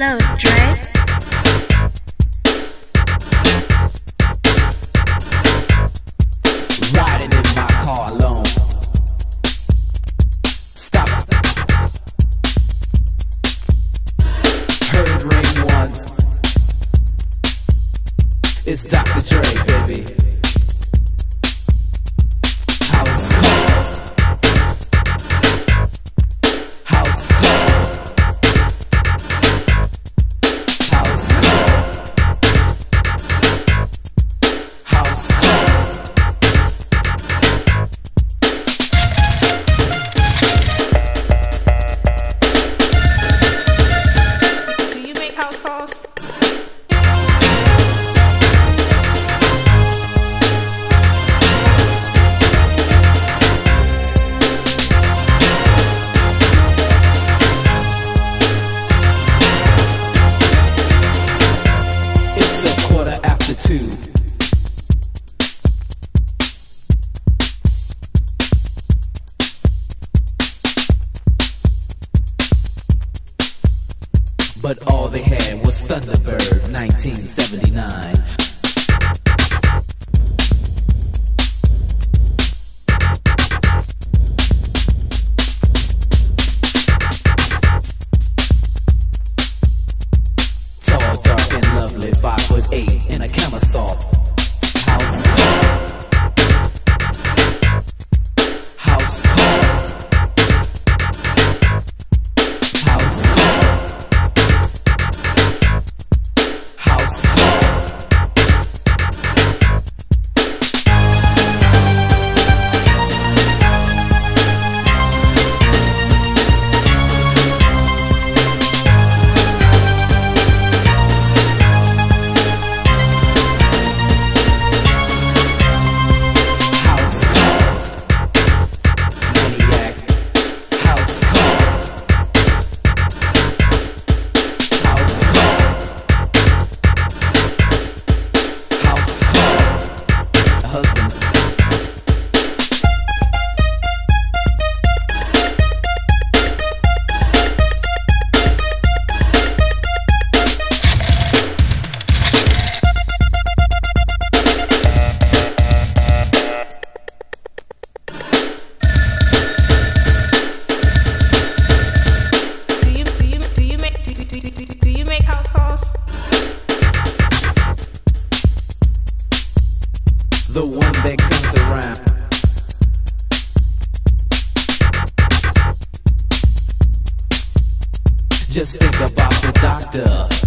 Riding in my car alone. Stop. Heard ring once. It's Dr. Dre, baby. But all they had was Thunderbird 1979. Tall, dark, and lovely, five foot eight in a camisole. The one that comes around. Just think about the doctor